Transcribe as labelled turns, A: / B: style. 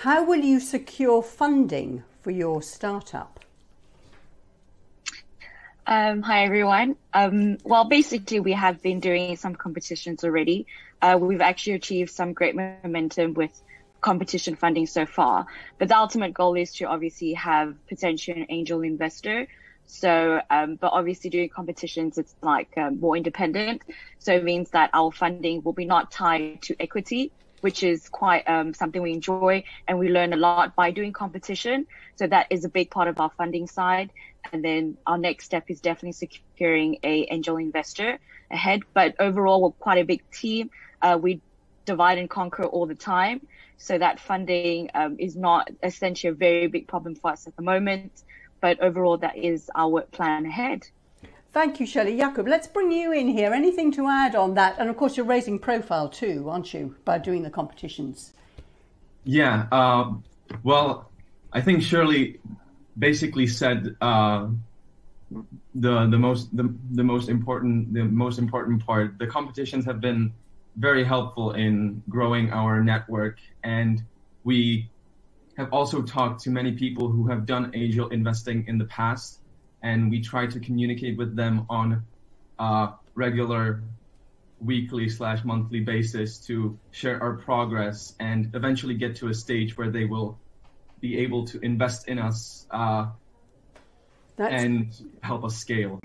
A: How will you secure funding for your startup?
B: Um, hi everyone. Um, well, basically, we have been doing some competitions already. Uh, we've actually achieved some great momentum with competition funding so far. But the ultimate goal is to obviously have potential angel investor. So, um, but obviously doing competitions, it's like um, more independent. So it means that our funding will be not tied to equity, which is quite um, something we enjoy and we learn a lot by doing competition. So that is a big part of our funding side. And then our next step is definitely securing a angel investor ahead. But overall, we're quite a big team. Uh, we divide and conquer all the time. So that funding um, is not essentially a very big problem for us at the moment. But overall, that is our work plan ahead.
A: Thank you, Shelley. Jakub, let's bring you in here. Anything to add on that? And of course, you're raising profile too, aren't you, by doing the competitions?
C: Yeah. Uh, well, I think Shirley basically said uh, the the most the, the most important the most important part. The competitions have been very helpful in growing our network, and we have also talked to many people who have done angel investing in the past and we try to communicate with them on a regular weekly slash monthly basis to share our progress and eventually get to a stage where they will be able to invest in us uh, and help us scale.